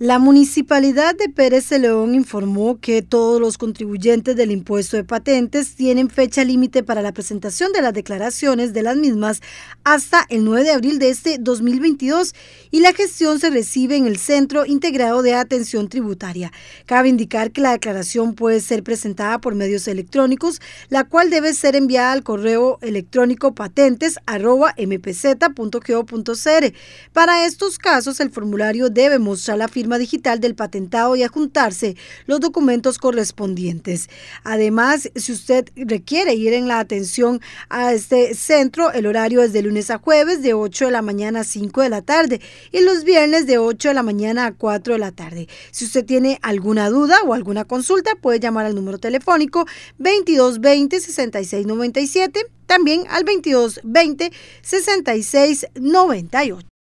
La Municipalidad de Pérez de León informó que todos los contribuyentes del impuesto de patentes tienen fecha límite para la presentación de las declaraciones de las mismas hasta el 9 de abril de este 2022 y la gestión se recibe en el Centro Integrado de Atención Tributaria. Cabe indicar que la declaración puede ser presentada por medios electrónicos, la cual debe ser enviada al correo electrónico patentes.mpz.go.cr. Para estos casos, el formulario debe mostrar la firma digital del patentado y adjuntarse los documentos correspondientes. Además, si usted requiere ir en la atención a este centro, el horario es de lunes a jueves de 8 de la mañana a 5 de la tarde y los viernes de 8 de la mañana a 4 de la tarde. Si usted tiene alguna duda o alguna consulta, puede llamar al número telefónico 2220 6697, también al 2220 6698.